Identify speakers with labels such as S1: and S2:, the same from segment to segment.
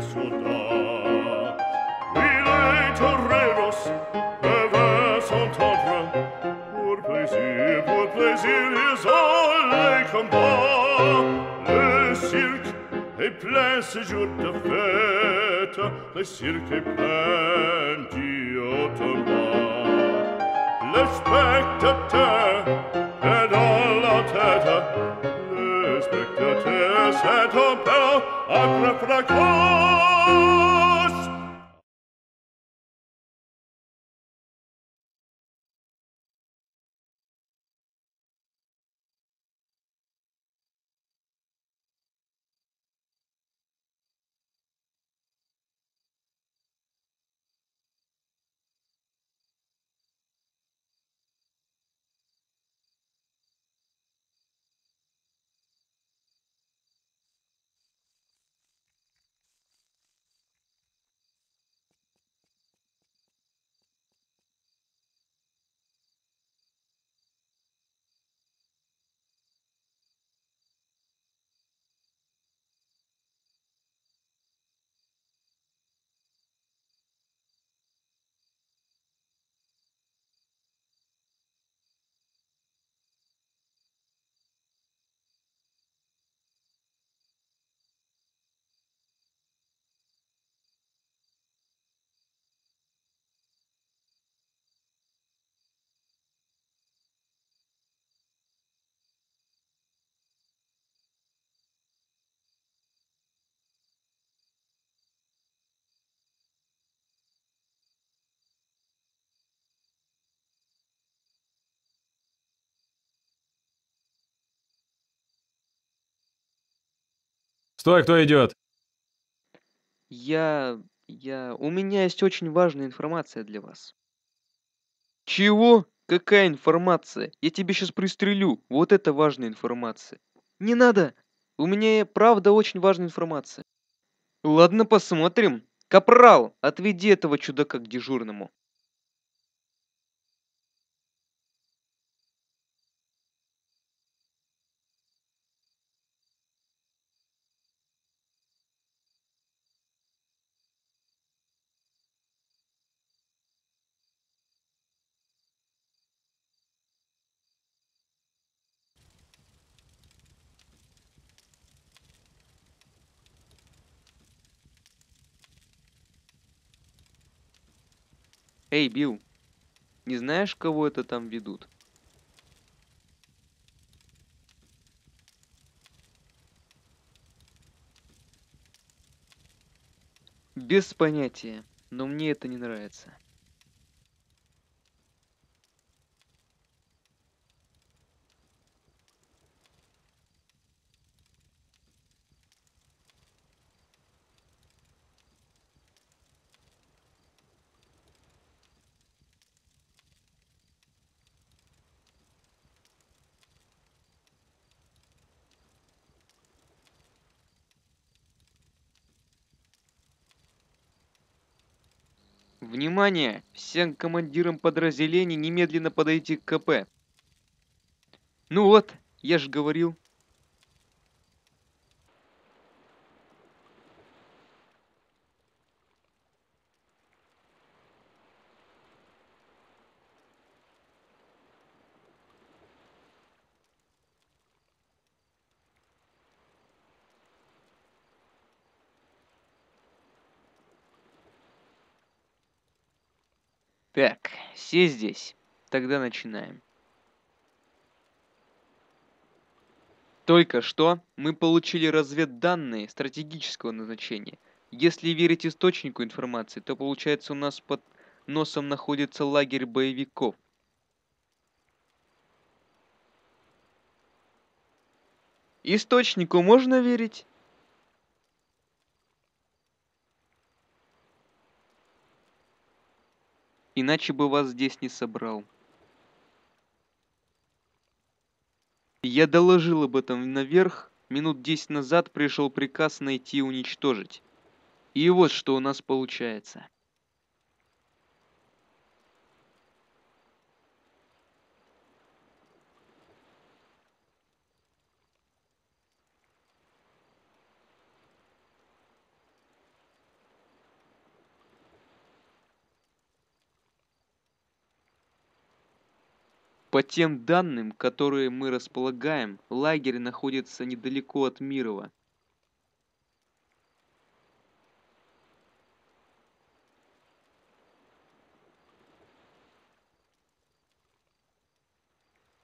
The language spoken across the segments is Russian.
S1: suda. Mille torreros peuvent s'entendre Pour plaisir, pour plaisir, ils ont les combats Le cirque est plein ce jour de fête Le cirque est plein d'iotomas Le spectateur est dans la tête Victorious et opera, acra fracas,
S2: Стой, кто идет?
S3: Я... я... У меня есть очень важная информация для вас. Чего? Какая информация? Я тебе сейчас пристрелю. Вот это важная информация. Не надо. У меня правда очень важная информация. Ладно, посмотрим. Капрал, отведи этого чудака к дежурному. Эй, Билл, не знаешь, кого это там ведут? Без понятия, но мне это не нравится. Внимание! Всем командирам подразделений немедленно подойти к КП. Ну вот, я же говорил. Так, все здесь. Тогда начинаем. Только что мы получили разведданные стратегического назначения. Если верить источнику информации, то получается у нас под носом находится лагерь боевиков. Источнику можно верить? Иначе бы вас здесь не собрал. Я доложил об этом наверх. Минут десять назад пришел приказ найти и уничтожить. И вот что у нас получается. По тем данным, которые мы располагаем, лагерь находится недалеко от Мирова.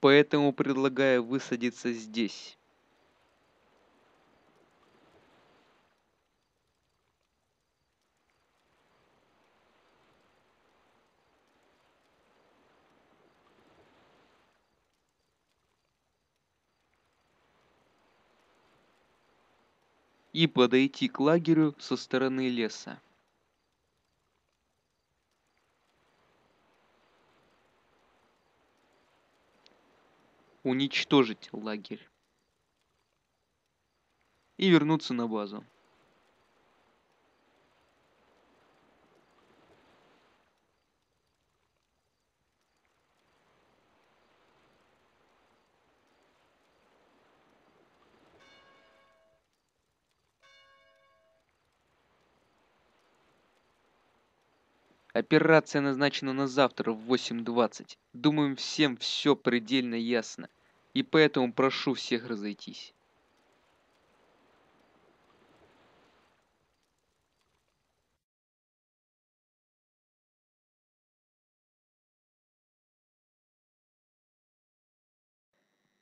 S3: Поэтому предлагаю высадиться здесь. И подойти к лагерю со стороны леса. Уничтожить лагерь. И вернуться на базу. Операция назначена на завтра в 8.20. Думаю, всем все предельно ясно. И поэтому прошу всех разойтись.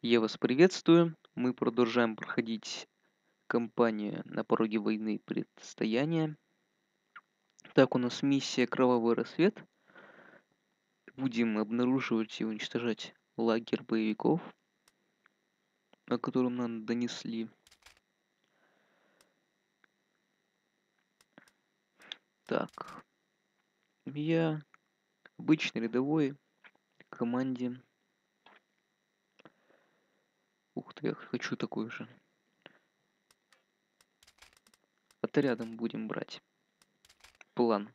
S3: Я вас приветствую. Мы продолжаем проходить кампанию на пороге войны предстояния. Так, у нас миссия «Кровавый рассвет». Будем обнаруживать и уничтожать лагерь боевиков, о котором нам донесли. Так. Я обычный рядовой команде. Ух ты, я хочу такой же. Отрядом будем брать план.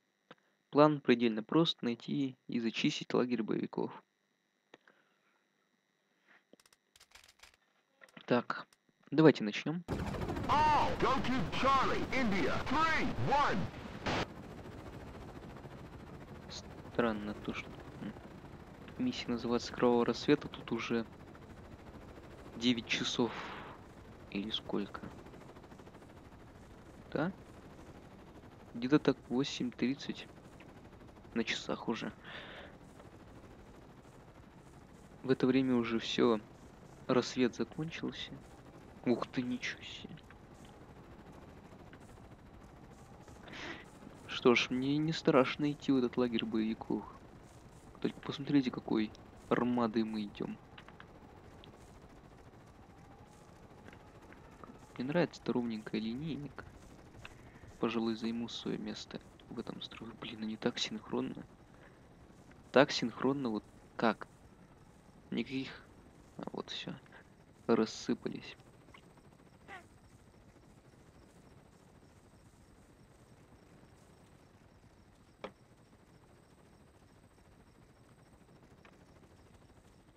S3: План предельно прост – найти и зачистить лагерь боевиков. Так, давайте начнем. Странно то, что миссия называется Кровавого рассвета, тут уже 9 часов или сколько. Да? Где-то так 8.30 на часах уже. В это время уже все, рассвет закончился. Ух ты, ничего себе. Что ж, мне не страшно идти в этот лагерь боевиков. Только посмотрите, какой армадой мы идем. Мне нравится ровненькая линейка пожалуй, займу свое место в этом строю. Блин, они так синхронно. Так синхронно, вот как? Никаких... А вот все. Рассыпались.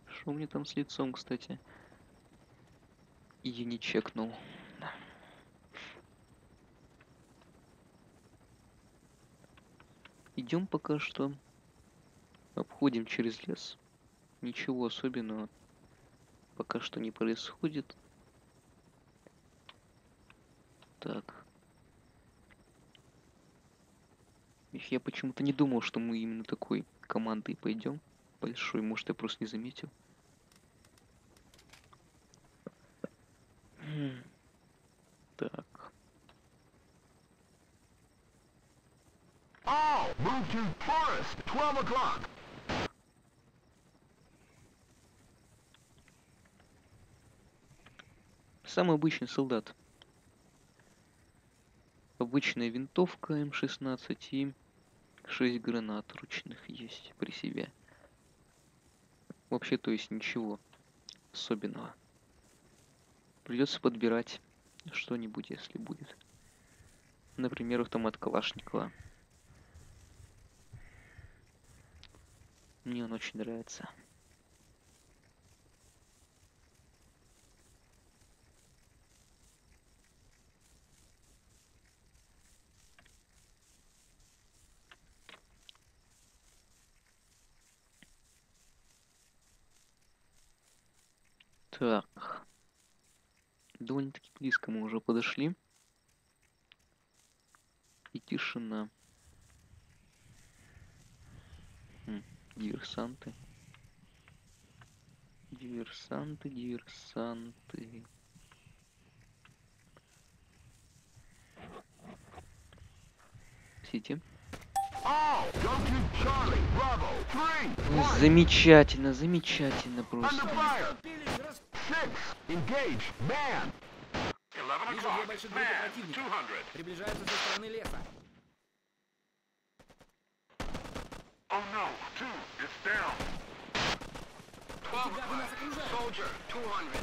S3: Что у меня там с лицом, кстати? Я не чекнул. Идем пока что. Обходим через лес. Ничего особенного пока что не происходит. Так. Я почему-то не думал, что мы именно такой командой пойдем. Большой, может, я просто не заметил. Так. All move to forest, 12 o'clock. Самый обычный солдат. Обычная винтовка М16 и 6 гранат ручных есть при себе. Вообще, то есть ничего особенного. Придется подбирать что-нибудь, если будет. Например, автомат Калашникова. Мне он очень нравится. Так. Довольно-таки близко мы уже подошли. И тишина. М, Диверсанты. Диверсанты, диверсанты. Сити. Замечательно, замечательно просто.
S2: fire. Six, engage, man.
S4: 11
S5: Вижу две
S4: o'clock.
S5: больших группы
S4: Man,
S5: противника.
S4: 200.
S5: Приближаются со стороны леса.
S4: Oh no, two, it's down.
S5: Эти гады нас окружают.
S4: Soldier, 200.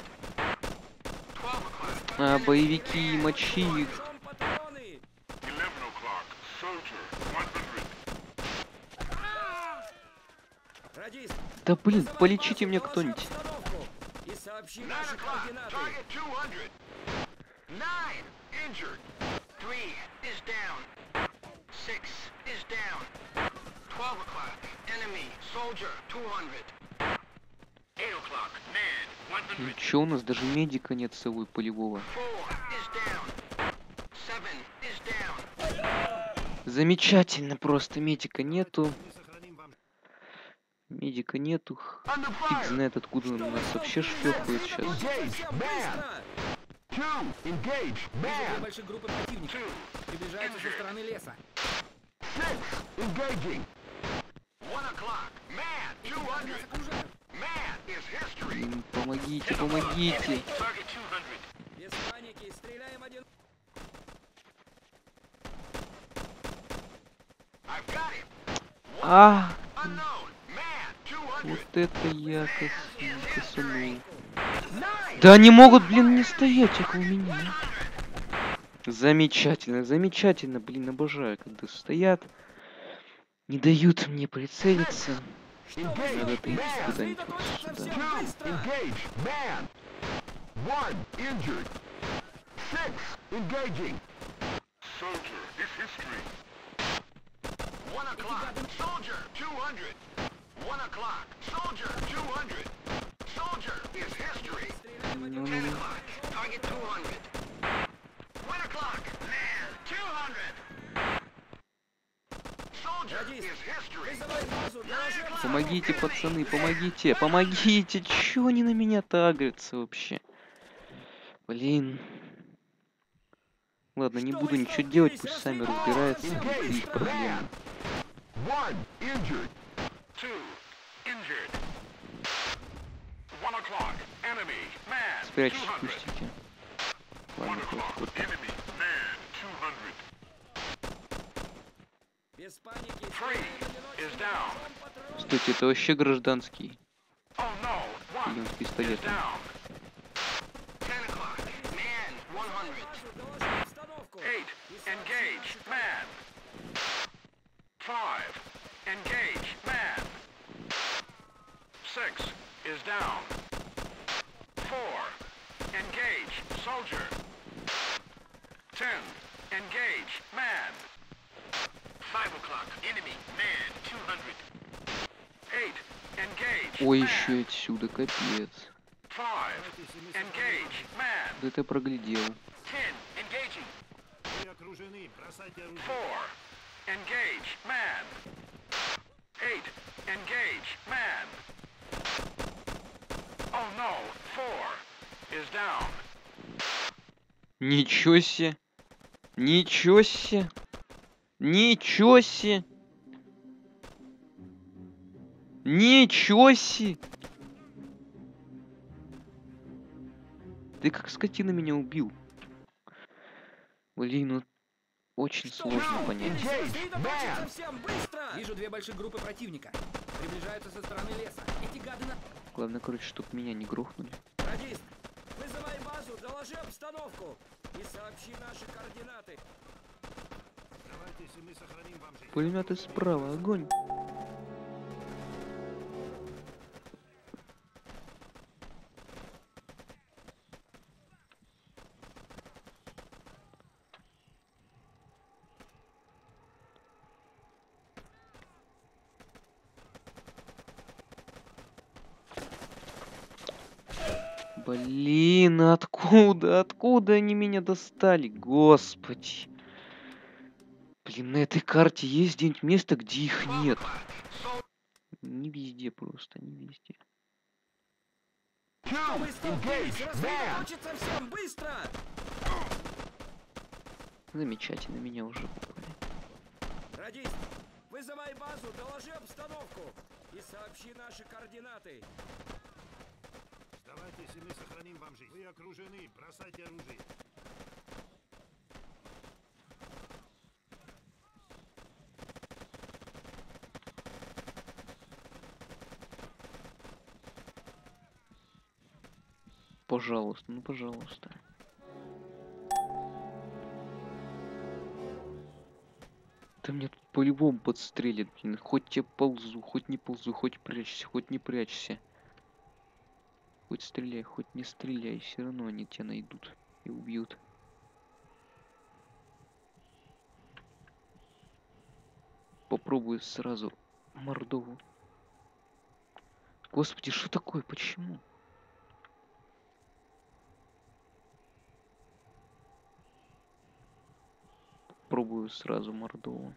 S4: 12 o'clock.
S3: А, боевики, мочи их.
S5: Жжем патроны.
S4: 11 o'clock. Soldier, 100.
S5: Радист,
S3: Да блин, полечите мне кто-нибудь.
S5: обстановку И сообщи
S4: 9
S5: наши
S4: o'clock.
S5: координаты.
S4: Target 200. Nine, injured. Three is down. Six is down. 12 o'clock. Enemy, soldier, 200. 8 o'clock. Man, 100.
S3: Чё у нас даже медика нет с собой полевого?
S4: Four is down. Seven is down.
S3: Замечательно просто, медика нету. Медика нету. Фиг знает откуда он у нас вообще шлепает сейчас.
S2: Engage,
S5: Всем
S2: man.
S5: быстро!
S2: Two, engage,
S5: Вижу две
S2: man.
S5: больших группы противника.
S4: Two.
S5: Приближаются со стороны леса.
S2: Six, engaging.
S3: Помогите, помогите.
S4: Target 200.
S5: Без паники, стреляем один.
S3: А,
S4: Unknown. Man, 200.
S3: вот это я кос- косанул. Да они могут, блин, не стоять около меня. Замечательно, замечательно, блин, обожаю, когда стоят, не дают мне прицелиться. Надо
S2: man.
S3: куда-нибудь сюда.
S2: One, injured. Six, engaging.
S4: Soldier is history. One o'clock. Soldier, 200. One o'clock. Soldier, 200. Soldier is history.
S3: Ну,
S4: Ten
S3: ну,
S4: o'clock. Target 200. One o'clock. Man, 200. Soldier
S5: Радист,
S4: is history.
S5: Вызывай базу, доложи обстановку.
S3: Помогите, пацаны, помогите, помогите. Чё они на меня тагрятся вообще? Блин. Ладно, не буду ничего делать, пусть сами разбираются, их проблемы. Спрячьте,
S4: 200.
S3: пустите. Ладно, вот, вот
S4: man, 200.
S5: Без паники,
S4: Three
S5: стреляем одиночными.
S4: is down.
S5: Жжем патроны.
S3: Стойте, это вообще гражданский.
S4: Oh no, one
S3: Идем с
S4: is
S3: пистолетом.
S4: down. Ten o'clock. Man, 100.
S5: Базу, доложи обстановку.
S4: Eight,
S5: И сообщи
S4: engage,
S5: наши
S4: man. Five, engage, man. Six is down. Four, engage, soldier. Ten, engage, man. Five o'clock, enemy, man, 200. Eight, engage,
S3: Ой,
S4: man.
S3: еще отсюда, капец.
S4: Five, engage, man.
S3: Да это проглядел.
S4: Oh.
S3: Ничего себе. Ничего себе. Ничего себе. Ничего себе. Ты как скотина меня убил. Блин, ну очень сложно понять.
S2: Engage,
S5: Сосредоточиться
S2: man.
S5: всем быстро! Вижу две больших группы противника. Приближаются со стороны леса. Эти гады на...
S3: Главное, короче, чтоб меня не грохнули.
S5: Радист, вызывай базу, доложи обстановку. И сообщи наши координаты.
S3: Пулеметы справа, огонь. Блин, откуда, откуда они меня достали, господи. Блин, на этой карте есть где-нибудь место, где их нет. Не везде просто, не везде. Замечательно, меня уже попали.
S5: Радист, вызывай базу, доложи обстановку и сообщи наши координаты.
S6: Сдавайтесь, и мы сохраним вам жизнь. Вы окружены. Бросайте оружие.
S3: Пожалуйста, ну пожалуйста. Да меня тут по-любому подстрелят, блин. Хоть я ползу, хоть не ползу, хоть прячься, хоть не прячься. Хоть стреляй, хоть не стреляй, все равно они тебя найдут и убьют. Попробую сразу мордову. Господи, что такое? Почему? Пробую сразу мордову.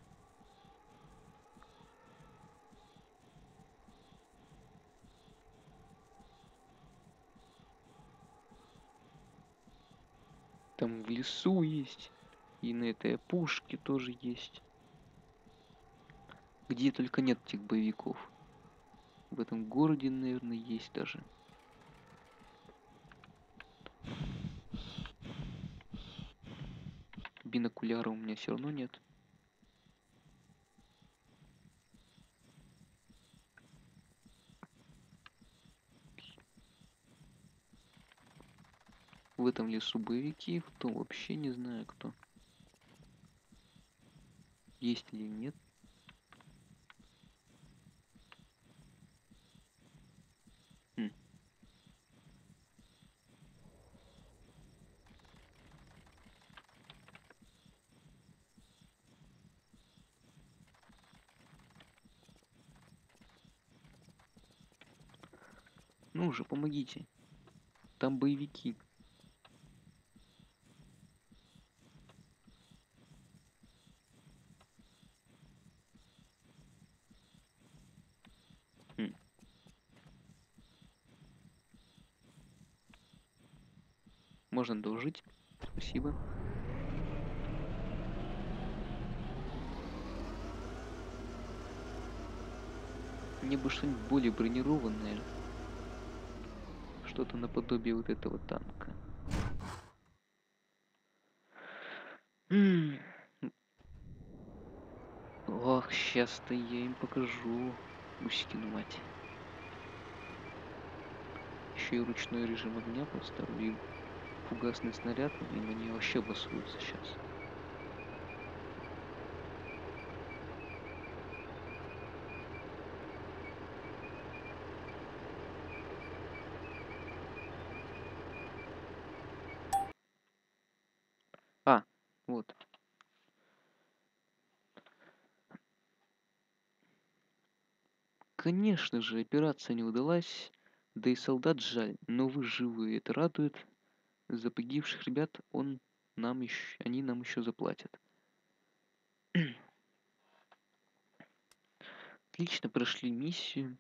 S3: Там в лесу есть. И на этой опушке тоже есть. Где только нет этих боевиков. В этом городе, наверное, есть даже. Бинокуляра у меня все равно нет. В этом лесу боевики, в том вообще не знаю кто. Есть или нет. Хм. Ну же, помогите. Там боевики. Хм. Можно доложить. Спасибо. Мне бы что-нибудь более бронированное. Что-то наподобие вот этого танка. Ох, сейчас-то я им покажу. Усикину мать. Еще и ручной режим огня поставлю. И фугасный снаряд, и мне вообще обосуются сейчас. А, вот. Конечно же, операция не удалась, да и солдат жаль, но вы живы, это радует. За погибших ребят он нам еще, они нам еще заплатят. Отлично прошли миссию.